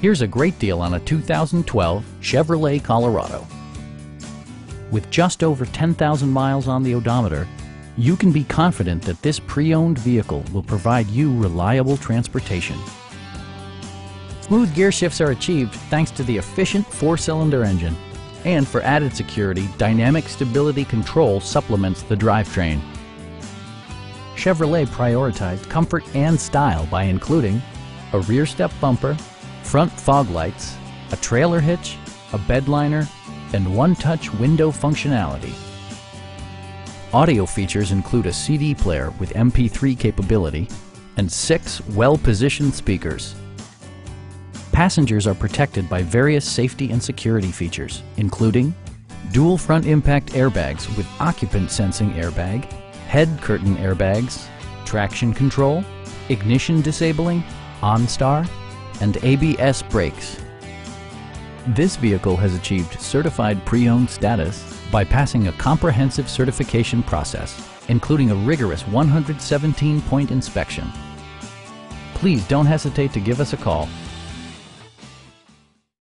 Here's a great deal on a 2012 Chevrolet Colorado. With just over 10,000 miles on the odometer, you can be confident that this pre-owned vehicle will provide you reliable transportation. Smooth gear shifts are achieved thanks to the efficient four-cylinder engine. And for added security, Dynamic Stability Control supplements the drivetrain. Chevrolet prioritized comfort and style by including a rear step bumper, front fog lights, a trailer hitch, a bed liner, and one-touch window functionality. Audio features include a CD player with MP3 capability and six well-positioned speakers. Passengers are protected by various safety and security features, including dual front impact airbags with occupant sensing airbag, head curtain airbags, traction control, ignition disabling, OnStar, and ABS brakes. This vehicle has achieved certified pre-owned status by passing a comprehensive certification process, including a rigorous 117-point inspection. Please don't hesitate to give us a call